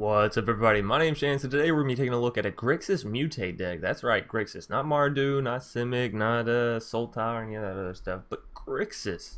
What's up everybody, my name's Shan, so today we're going to be taking a look at a Grixis Mutate deck. That's right, Grixis. Not Mardu, not Simic, not uh, Sultai, or any of that other stuff, but Grixis.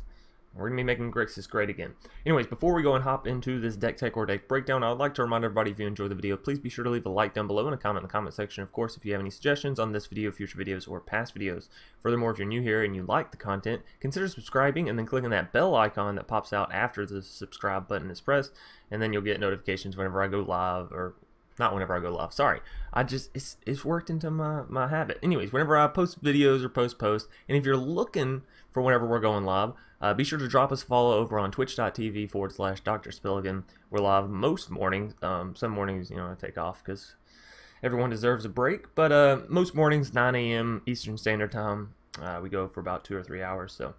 We're going to be making Grixis great again. Anyways, before we go and hop into this deck tech or deck breakdown, I would like to remind everybody if you enjoyed the video, please be sure to leave a like down below and a comment in the comment section. Of course, if you have any suggestions on this video, future videos, or past videos. Furthermore, if you're new here and you like the content, consider subscribing and then clicking that bell icon that pops out after the subscribe button is pressed, and then you'll get notifications whenever I go live or not whenever I go live. Sorry, I just it's it's worked into my my habit. Anyways, whenever I post videos or post posts, and if you're looking for whenever we're going live, uh, be sure to drop us a follow over on twitch.tv forward slash Dr. Spilikin. We're live most mornings. Um, some mornings, you know, I take off because everyone deserves a break. But uh, most mornings, 9 a.m. Eastern Standard Time, uh, we go for about two or three hours. So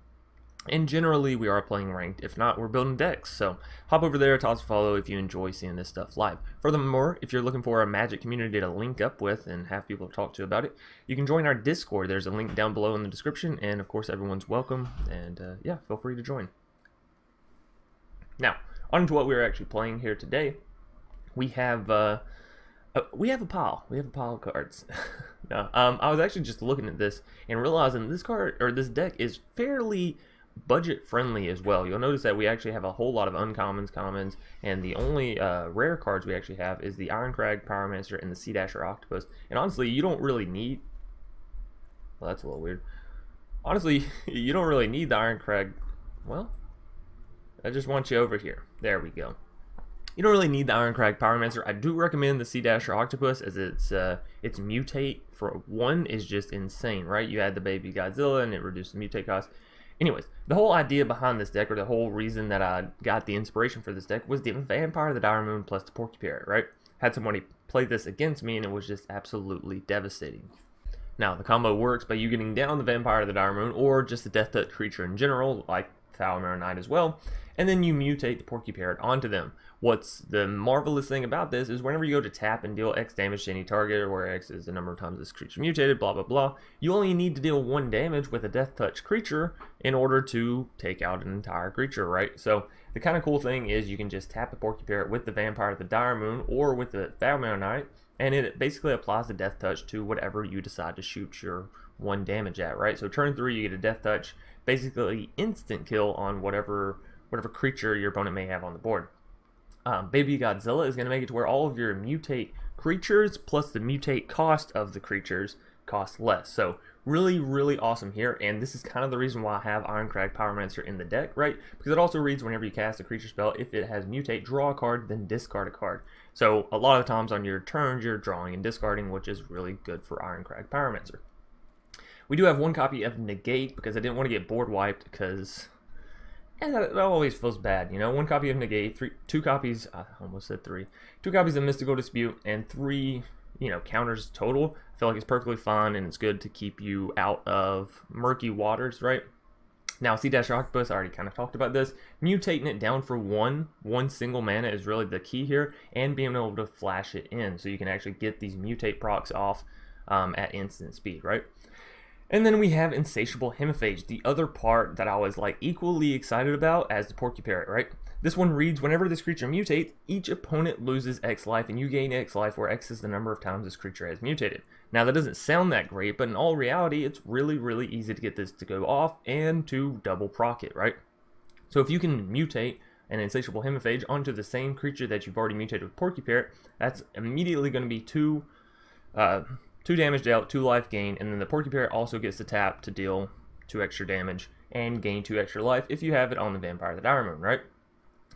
and generally, we are playing ranked. If not, we're building decks. So hop over there, toss a follow if you enjoy seeing this stuff live. Furthermore, if you're looking for a Magic community to link up with and have people to talk to about it, you can join our Discord. There's a link down below in the description. And of course, everyone's welcome. And uh, yeah, feel free to join. Now, on to what we're actually playing here today. We have uh, uh, we have a pile. We have a pile of cards. no, um, I was actually just looking at this and realizing this card or this deck is fairly budget friendly as well. You'll notice that we actually have a whole lot of uncommons, commons, and the only uh, rare cards we actually have is the Irencrag, Pyromancer, and the Sea Dasher Octopus. And honestly, you don't really need... Well, that's a little weird. Honestly, you don't really need the Irencrag. Well, I just want you over here. There we go. You don't really need the Irencrag Pyromancer. I do recommend the Sea Dasher Octopus as its uh, its mutate for one is just insane, right? You add the baby Godzilla and it reduces the mutate cost. Anyways, the whole idea behind this deck, or the whole reason that I got the inspiration for this deck, was the Vampire the Dire Moon plus the Parrot, right? Had somebody play this against me, and it was just absolutely devastating. Now, the combo works by you getting down the Vampire of the Dire Moon, or just the Death Touch creature in general, like Foul Knight as well, and then you mutate the Porky Parrot onto them. What's the marvelous thing about this is whenever you go to tap and deal X damage to any target, where X is the number of times this creature mutated, blah blah blah, you only need to deal one damage with a Death Touch creature in order to take out an entire creature, right? So the kind of cool thing is you can just tap the Porky Parrot with the Vampire of the Dire Moon or with the Foul Knight, and it basically applies the Death Touch to whatever you decide to shoot your one damage at, right? So turn three, you get a Death Touch, basically instant kill on whatever whatever creature your opponent may have on the board. Um, Baby Godzilla is going to make it to where all of your mutate creatures plus the mutate cost of the creatures cost less. So really, really awesome here. And this is kind of the reason why I have Irencrag Pyromancer in the deck, right? Because it also reads whenever you cast a creature spell, if it has mutate, draw a card, then discard a card. So a lot of times on your turns, you're drawing and discarding, which is really good for Irencrag Pyromancer. We do have one copy of Negate because I didn't want to get board wiped because yeah, that, that, always feels bad, you know. One copy of Negate, three, two copies. I almost said three. Two copies of Mystical Dispute, and three, you know, counters total. I feel like it's perfectly fine, and it's good to keep you out of murky waters, right? Now, Sea Dash Octopus, I already kind of talked about this. Mutating it down for one, one single mana is really the key here, and being able to flash it in, so you can actually get these mutate procs off um, at instant speed, right? And then we have Insatiable Hemophage, the other part that I was like equally excited about as the Porky Parrot, right? This one reads, whenever this creature mutates, each opponent loses X life and you gain X life where X is the number of times this creature has mutated. Now that doesn't sound that great, but in all reality, it's really, really easy to get this to go off and to double proc it, right? So if you can mutate an Insatiable Hemophage onto the same creature that you've already mutated with Porky Parrot, that's immediately going to be two uh, two damage dealt, two life gain, and then the Parrot also gets the tap to deal two extra damage and gain two extra life if you have it on the Vampire the Dire Moon, right?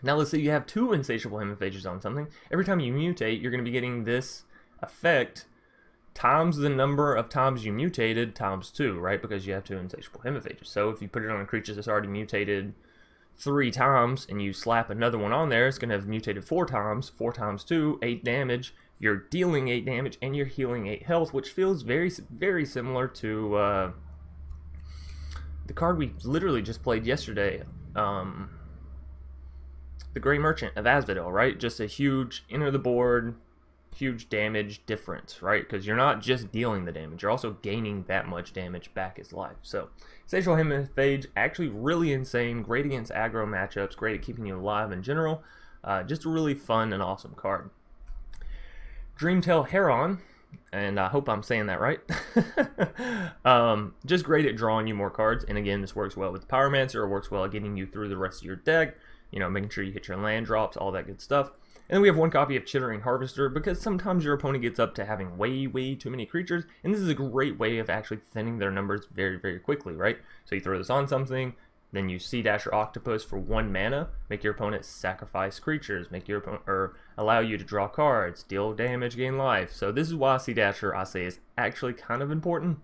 Now let's say you have two Insatiable Hemophages on something. Every time you mutate, you're going to be getting this effect times the number of times you mutated times two, right? Because you have two Insatiable Hemophages. So if you put it on a creature that's already mutated three times and you slap another one on there, it's going to have mutated four times. Four times two, eight damage you're dealing 8 damage and you're healing 8 health, which feels very, very similar to uh, the card we literally just played yesterday. Um, the Gray Merchant of Asphodel, right? Just a huge enter the board, huge damage difference, right? Because you're not just dealing the damage, you're also gaining that much damage back as life. So, Sexual Hemophage, actually really insane, great against aggro matchups, great at keeping you alive in general. Uh, just a really fun and awesome card. Dreamtail Heron, and I hope I'm saying that right. um, just great at drawing you more cards, and again, this works well with Pyromancer, it works well at getting you through the rest of your deck, you know, making sure you hit your land drops, all that good stuff. And then we have one copy of Chittering Harvester because sometimes your opponent gets up to having way, way too many creatures, and this is a great way of actually thinning their numbers very, very quickly, right? So you throw this on something, then you Sea Dasher Octopus for one mana, make your opponent sacrifice creatures, make your opponent or allow you to draw cards, deal damage, gain life. So this is why Sea Dasher I say is actually kind of important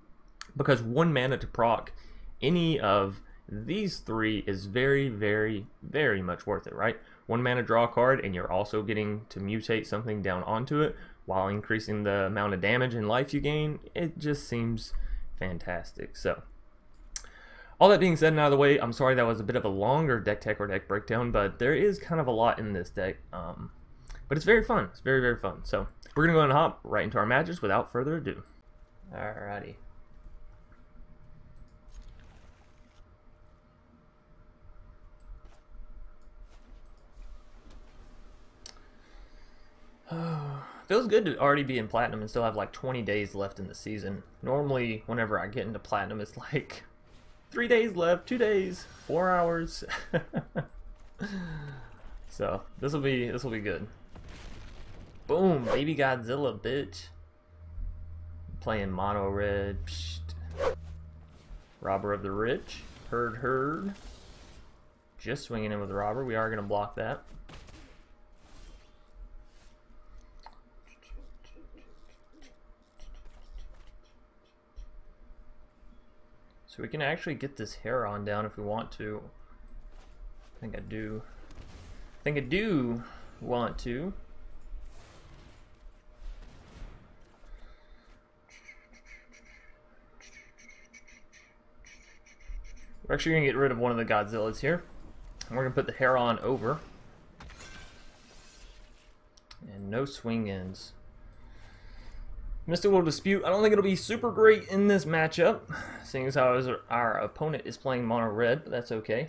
because one mana to proc any of these three is very, very, very much worth it, right? One mana draw a card, and you're also getting to mutate something down onto it while increasing the amount of damage and life you gain. It just seems fantastic. So, all that being said and out of the way, I'm sorry that was a bit of a longer deck tech or deck breakdown, but there is kind of a lot in this deck. Um, but it's very fun. It's very, very fun. So, we're going to go and hop right into our matches without further ado. Alrighty. Feels good to already be in platinum and still have like 20 days left in the season. Normally, whenever I get into platinum, it's like three days left, two days, four hours. so this will be this will be good. Boom, baby Godzilla, bitch. Playing mono red. Robber of the rich. Herd herd. Just swinging in with robber. We are gonna block that. So we can actually get this Heron down if we want to. I think I do. I think I do want to. We're actually going to get rid of one of the Godzillas here. And we're going to put the Heron over. And no swing ends. Mystical Dispute, I don't think it'll be super great in this matchup, seeing as how our opponent is playing mono red, but that's okay.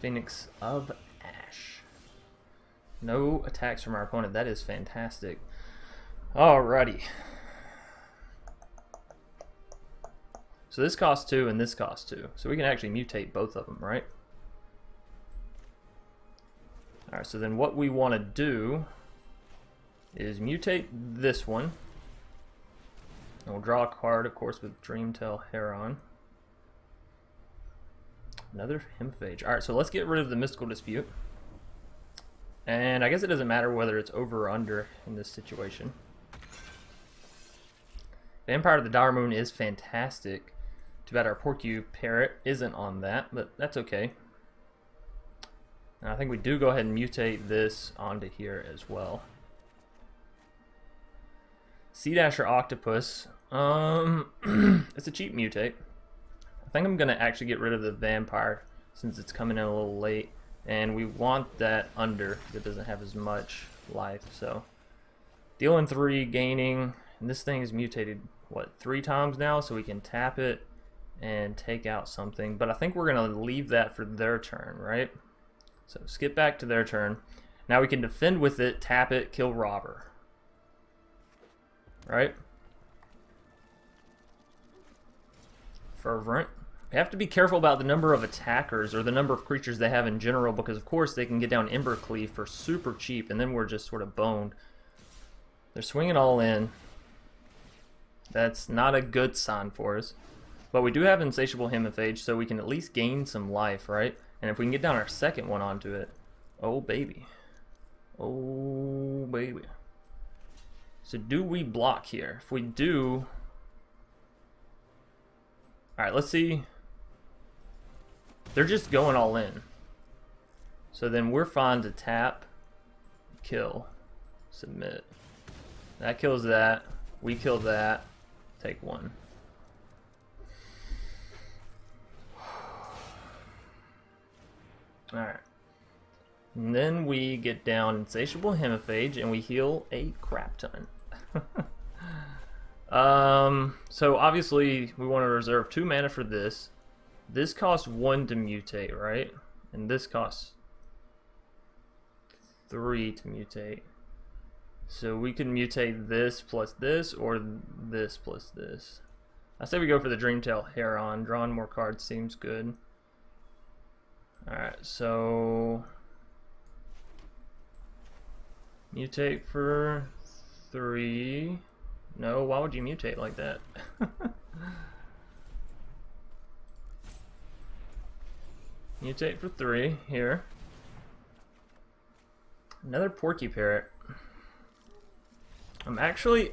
Phoenix of Ash. No attacks from our opponent, that is fantastic. Alrighty. So this costs two and this costs two. So we can actually mutate both of them, right? Alright, so then what we want to do is mutate this one. And we'll draw a card, of course, with Dreamtail Heron. Another Hemophage. Alright, so let's get rid of the Mystical Dispute. And I guess it doesn't matter whether it's over or under in this situation. Vampire of the Dire Moon is fantastic. Too bad our Porcu Parrot isn't on that, but that's okay. And I think we do go ahead and mutate this onto here as well. Sea Dasher Octopus. Um, it's a cheap mutate. I think I'm going to actually get rid of the Vampire since it's coming in a little late. And we want that under that doesn't have as much life. So dealing three, gaining. And this thing is mutated, what, three times now? So we can tap it and take out something. But I think we're going to leave that for their turn, right? So skip back to their turn. Now we can defend with it, tap it, kill Robber right? Fervent. We have to be careful about the number of attackers or the number of creatures they have in general because of course they can get down Embercleave for super cheap and then we're just sort of boned. They're swinging all in. That's not a good sign for us. But we do have Insatiable Hemophage so we can at least gain some life, right? And if we can get down our second one onto it, oh baby. Oh baby. So do we block here? If we do... Alright, let's see. They're just going all in. So then we're fine to tap, kill, submit. That kills that. We kill that. Take one. Alright. And then we get down Insatiable Hemophage and we heal a crap ton. um, so obviously we want to reserve two mana for this. This costs one to mutate, right? And this costs three to mutate. So we can mutate this plus this or this plus this. I say we go for the Dreamtail Heron. Drawing more cards seems good. Alright, so mutate for three. No, why would you mutate like that? mutate for three here. Another Porky Parrot. I'm actually...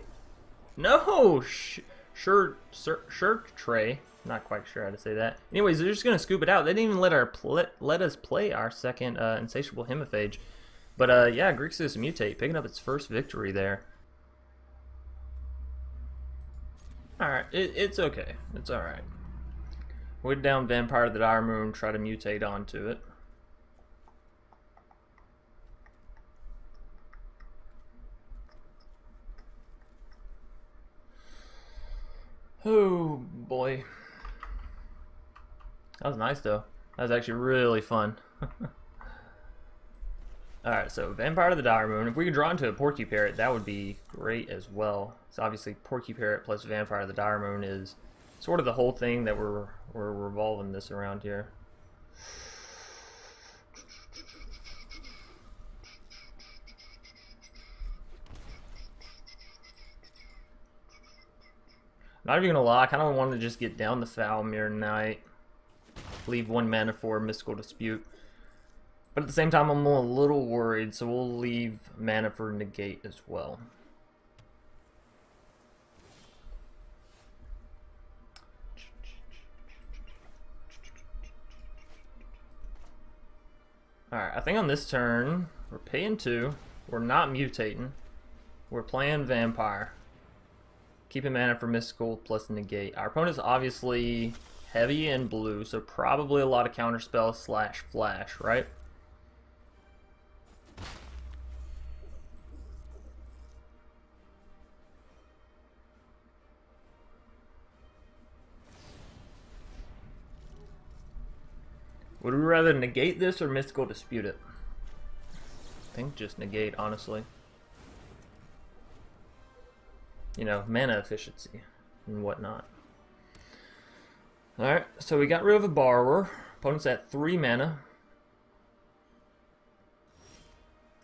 No! Sh sure, sir, sure tray. Not quite sure how to say that. Anyways, they're just going to scoop it out. They didn't even let our let us play our second uh, Insatiable Hemophage. But uh, yeah, Grixis Mutate, picking up its first victory there. Alright, it, it's okay. It's alright. We'd down Vampire of the Dire Moon, try to mutate onto it. Oh boy. That was nice though. That was actually really fun. Alright, so Vampire of the Dire Moon. If we could draw into a Porky Parrot, that would be great as well. So obviously Porky Parrot plus Vampire of the Dire Moon is sort of the whole thing that we're, we're revolving this around here. Not even gonna lie, I kind of want to just get down the Foulmire Knight. Leave one mana for Mystical Dispute. But at the same time, I'm a little worried, so we'll leave mana for Negate as well. Alright, I think on this turn, we're paying two. We're not mutating. We're playing Vampire. Keeping mana for Mystical plus Negate. Our opponent's obviously heavy in blue, so probably a lot of counterspell slash flash, right? Would we rather negate this or mystical dispute it? I think just negate, honestly. You know, mana efficiency and whatnot. Alright, so we got rid of a borrower. Opponent's at 3 mana.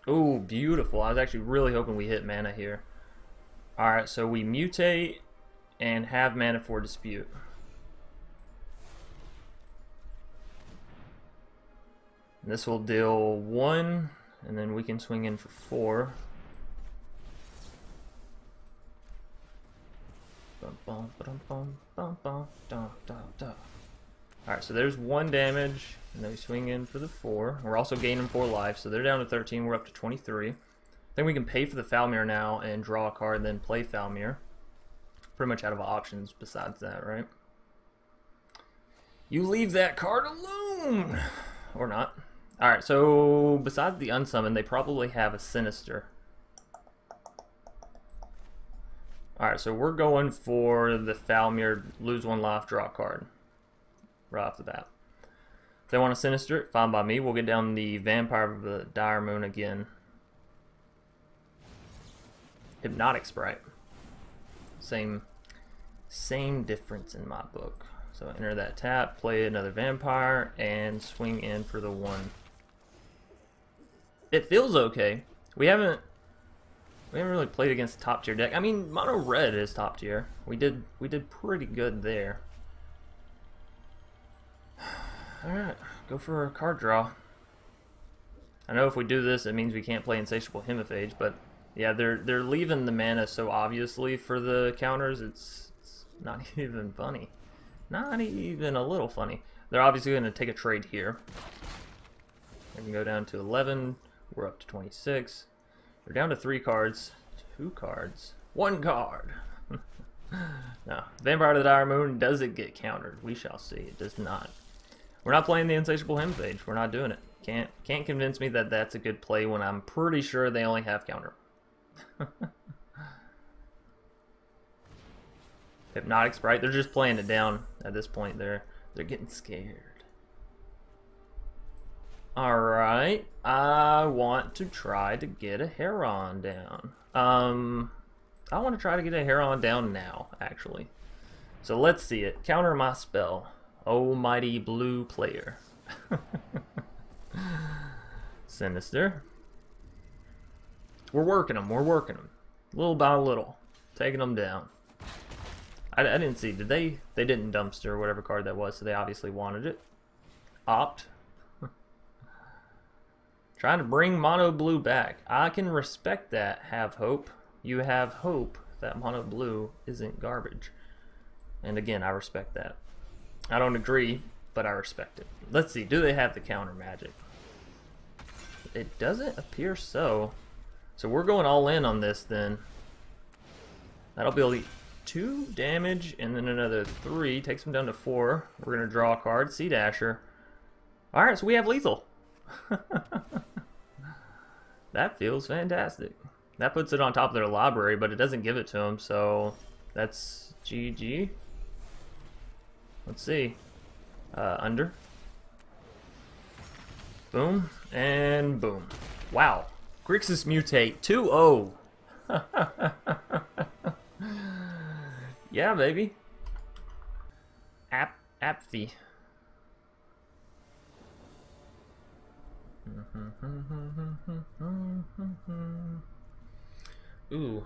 Ooh, beautiful. I was actually really hoping we hit mana here. Alright, so we mutate and have mana for dispute. This will deal 1, and then we can swing in for 4. Alright, so there's one damage, and then we swing in for the 4. We're also gaining 4 life, so they're down to 13, we're up to 23. Then we can pay for the Foulmire now and draw a card, and then play Foulmire. Pretty much out of options besides that, right? You leave that card alone! Or not. Alright, so besides the Unsummon, they probably have a Sinister. Alright, so we're going for the Foulmire lose one life, draw card. Right off the bat. If they want a Sinister, fine by me. We'll get down the Vampire of the Dire Moon again. Hypnotic Sprite. Same, same difference in my book. So enter that tap, play another Vampire, and swing in for the one. It feels okay. We haven't we haven't really played against top tier deck. I mean, mono red is top tier. We did we did pretty good there. All right, go for a card draw. I know if we do this, it means we can't play Insatiable Hemophage, but yeah, they're they're leaving the mana so obviously for the counters. It's, it's not even funny, not even a little funny. They're obviously going to take a trade here. They can go down to 11. We're up to 26. We're down to three cards. Two cards. One card. no. Vampire of the Dire Moon, does it get countered? We shall see. It does not. We're not playing the Insatiable Hemophage. We're not doing it. Can't can't convince me that that's a good play when I'm pretty sure they only have counter. Hypnotic Sprite, they're just playing it down at this point. They're they're getting scared. Alright, I want to try to get a Heron down. Um, I want to try to get a Heron down now, actually. So let's see it. Counter my spell. Oh, mighty blue player. Sinister. We're working them. We're working them. Little by little. Taking them down. I, I didn't see. Did they? They didn't dumpster whatever card that was, so they obviously wanted it. Opt. Trying to bring Mono Blue back. I can respect that, have hope. You have hope that Mono Blue isn't garbage. And again, I respect that. I don't agree, but I respect it. Let's see, do they have the counter magic? It doesn't appear so. So we're going all in on this then. That'll be only two damage and then another three. Takes him down to four. We're going to draw a card. Sea Dasher. Alright, so we have lethal. that feels fantastic. That puts it on top of their library, but it doesn't give it to them, so that's GG. Let's see. Uh, under. Boom, and boom. Wow. Grixis Mutate 2-0. yeah, baby. App Apfy. Ooh.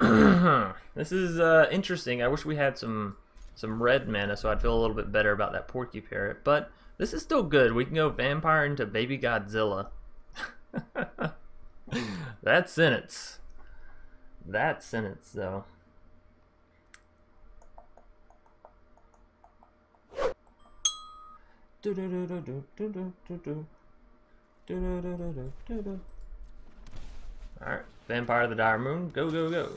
this is uh, interesting. I wish we had some some red mana so I'd feel a little bit better about that Porky Parrot. But this is still good. We can go Vampire into Baby Godzilla. that sentence. That sentence, though. Alright, Vampire of the Dire Moon, go, go, go.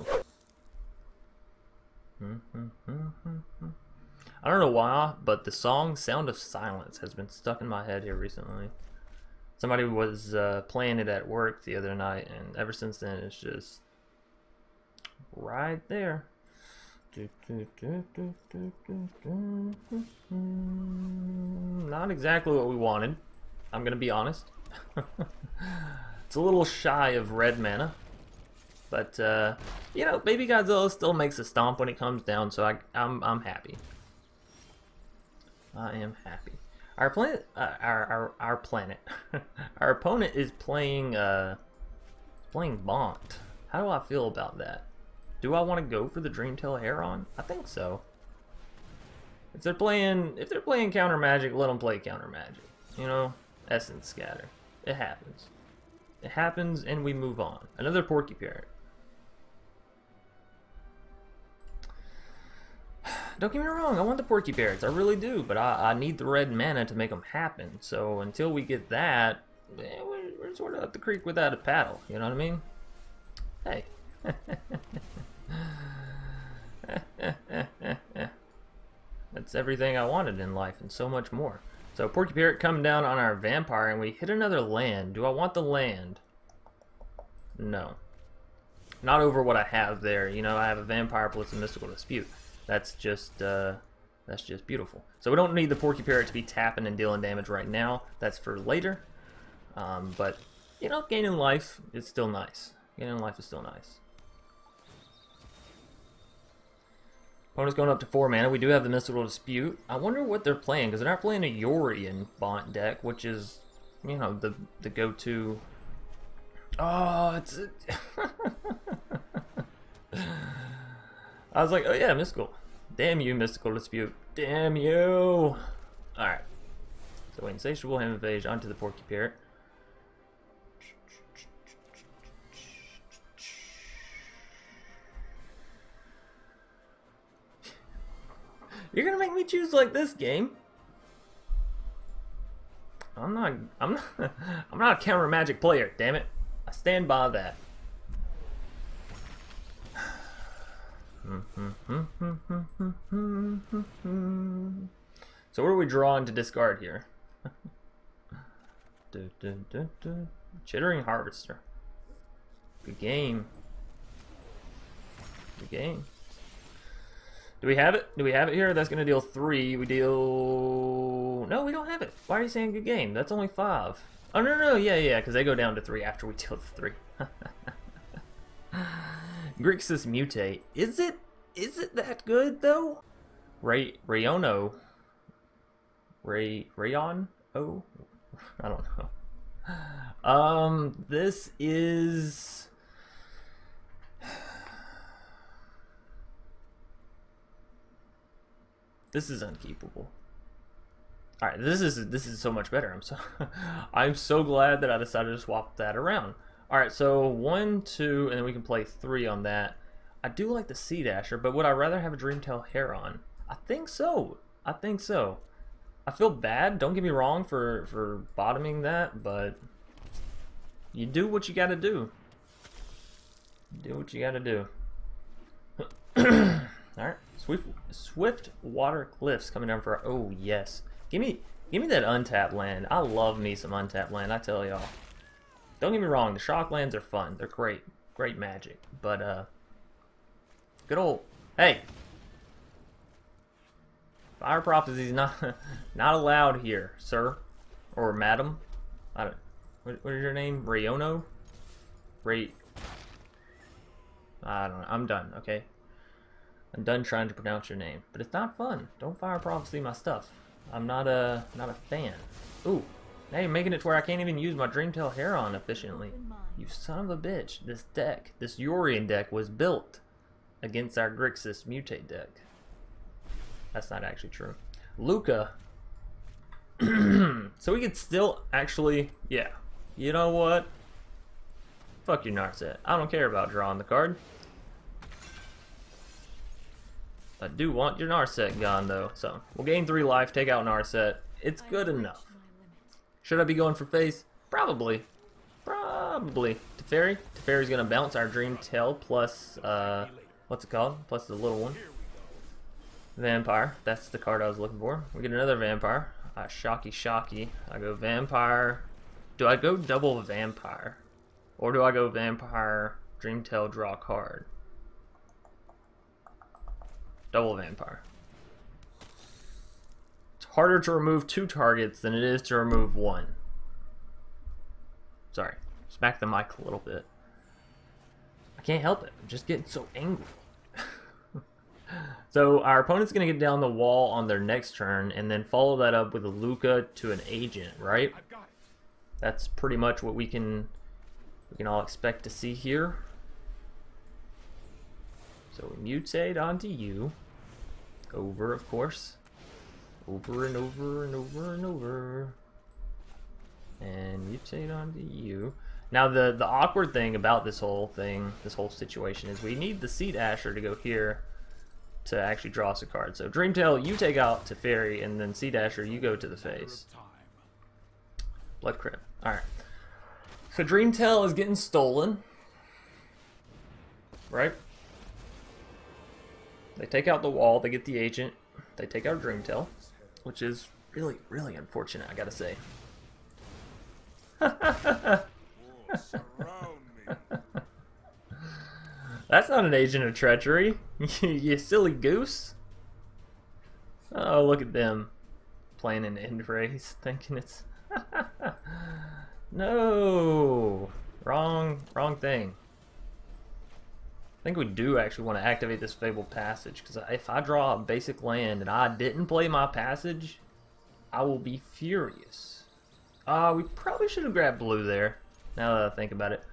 I don't know why, but the song Sound of Silence has been stuck in my head here recently. Somebody was uh, playing it at work the other night, and ever since then it's just right there. Not exactly what we wanted. I'm gonna be honest. It's a little shy of red mana. But, uh, you know, Baby Godzilla still makes a stomp when it comes down, so I, I'm, I'm happy. I am happy. Our planet, uh, our, our, our planet, our opponent is playing, uh, playing Bant. How do I feel about that? Do I want to go for the Dreamtail Heron? I think so. If they're playing, if they're playing counter magic, let them play counter magic. You know, essence scatter. It happens. It happens, and we move on. Another Porky Parrot. Don't get me wrong, I want the Porky Parrots, I really do, but I, I need the red mana to make them happen. So until we get that, eh, we're, we're sort of up the creek without a paddle, you know what I mean? Hey. That's everything I wanted in life and so much more. So Porky Parrot coming down on our Vampire and we hit another land. Do I want the land? No. Not over what I have there. You know, I have a Vampire plus a Mystical Dispute. That's just, uh, that's just beautiful. So we don't need the Porky Parrot to be tapping and dealing damage right now. That's for later. Um, but, you know, gaining life is still nice. Gaining life is still nice. Opponent's going up to 4 mana. We do have the Mystical Dispute. I wonder what they're playing, because they're not playing a Yorion Bant deck, which is, you know, the, the go-to... Oh, it's... I was like, oh yeah, mystical. Damn you, mystical dispute. Damn you. Alright. So insatiable hand onto the porky parrot. You're gonna make me choose like this game. I'm not I'm not I'm not a counter magic player, damn it. I stand by that. so what are we drawing to discard here? Chittering Harvester. Good game. Good game. Do we have it? Do we have it here? That's going to deal three. We deal... No, we don't have it. Why are you saying good game? That's only five. Oh, no, no, yeah, yeah, because they go down to three after we deal the three. Grixis Mutate. Is it, is it that good, though? Ray, Rayono. Ray, Rayon? Oh? I don't know. Um, this is... This is unkeepable. All right, this is this is so much better. I'm so I'm so glad that I decided to swap that around. All right, so one, two, and then we can play three on that. I do like the Sea Dasher, but would I rather have a Dreamtail Heron? I think so. I think so. I feel bad. Don't get me wrong for for bottoming that, but you do what you got to do. Do what you got to do. All right, swift swift water cliffs coming down for. Oh yes, give me give me that untapped land. I love me some untapped land. I tell y'all. Don't get me wrong, the shock lands are fun. They're great, great magic. But uh, good old hey, fire prophecy is not not allowed here, sir or madam. I don't. What, what is your name? Rayono? Ray. I don't know. I'm done. Okay. I'm done trying to pronounce your name, but it's not fun. Don't fire prophecy my stuff. I'm not a not a fan. Ooh, now you're making it to where I can't even use my Dreamtail Heron efficiently. You son of a bitch. This deck, this Yorion deck, was built against our Grixis Mutate deck. That's not actually true. Lukka. so we could still actually, yeah. You know what? Fuck your Narset. I don't care about drawing the card. I do want your Narset gone though, so we'll gain three life, take out Narset. It's good enough. Should I be going for face? Probably. Probably. Teferi? Teferi's gonna bounce our Dreamtail plus, uh, what's it called? Plus the little one. Vampire. That's the card I was looking for. We get another Vampire. Uh, Shocky Shocky. I go Vampire. Do I go double Vampire? Or do I go Vampire, Dreamtail, draw card? Double Vampire. It's harder to remove two targets than it is to remove one. Sorry. Smack the mic a little bit. I can't help it. I'm just getting so angry. so our opponent's going to get down the wall on their next turn and then follow that up with a Lukka to an agent, right? That's pretty much what we can we can all expect to see here. So we mutate onto you. Over, of course. Over and over and over and over. And mutate onto you. Now the, the awkward thing about this whole thing, this whole situation, is we need the Sea Dasher to go here to actually draw us a card. So Dreamtail, you take out Teferi, and then Sea Dasher, you go to the face. Blood Crypt. Alright. So Dreamtail is getting stolen. Right? They take out the wall, they get the agent, they take out Dreamtail, which is really, really unfortunate, I gotta say. That's not an agent of treachery, you silly goose. Oh, look at them playing an end race, thinking it's... no! Wrong, wrong thing. I think we do actually want to activate this Fabled Passage, because if I draw a basic land and I didn't play my passage, I will be furious. Uh, we probably should have grabbed blue there, now that I think about it.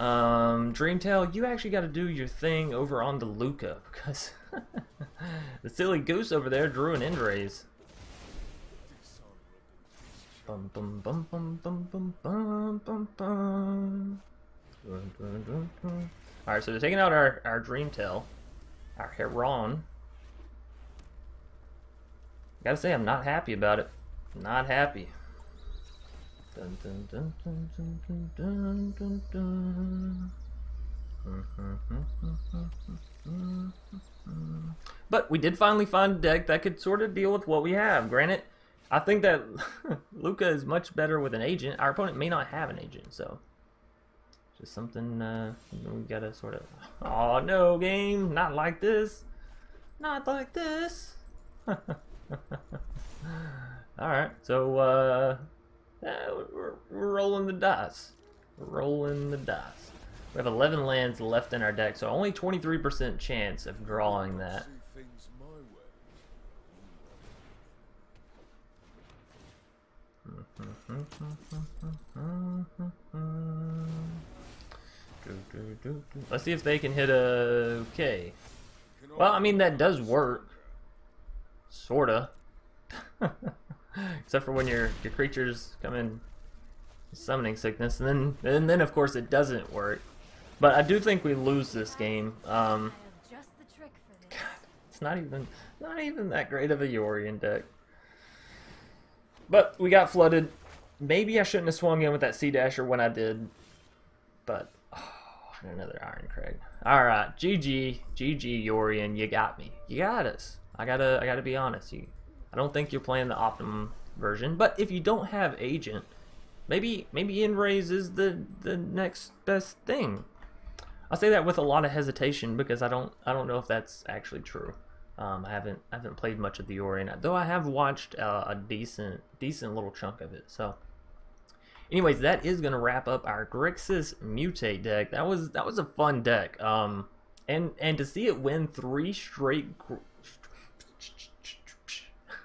Um, Dreamtail, you actually got to do your thing over on the Lukka, because the silly goose over there drew an end raise. Bum bum bum bum bum bum bum bum bum. Alright, so they're taking out our, our Dreamtail, our Heron. Gotta say, I'm not happy about it. Not happy. Dun, dun, dun, dun, dun, dun, dun, dun. But we did finally find a deck that could sort of deal with what we have. Granted, I think that Lukka is much better with an agent. Our opponent may not have an agent, so just something uh, we gotta sort of. Oh no, game! Not like this! Not like this! Alright, so uh, we're, rolling the dice. Rolling the dice. We have 11 lands left in our deck, so only 23% chance of drawing that. See things my way. Let's see if they can hit a okay. Well, I mean that does work, sorta. Except for when your your creatures come in summoning sickness, and then and then of course it doesn't work. But I do think we lose this game. Um, this. it's not even not even that great of a Yorion deck. But we got flooded. Maybe I shouldn't have swung in with that Sea Dasher when I did. But another Irencrag. All right, GG, GG Yorion, you got me. You got us. I gotta I gotta be honest. You, I don't think you're playing the optimum version. But if you don't have Agent, maybe maybe Enraze is the the next best thing. I say that with a lot of hesitation because I don't I don't know if that's actually true. Um, I haven't I haven't played much of the Orient, though I have watched uh, a decent decent little chunk of it. So, anyways, that is gonna wrap up our Grixis Mutate deck. That was that was a fun deck. Um, and and to see it win three straight.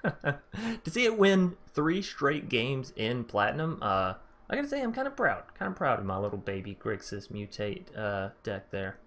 to see it win three straight games in platinum, uh, I gotta say I'm kind of proud, kind of proud of my little baby Grixis Mutate uh, deck there.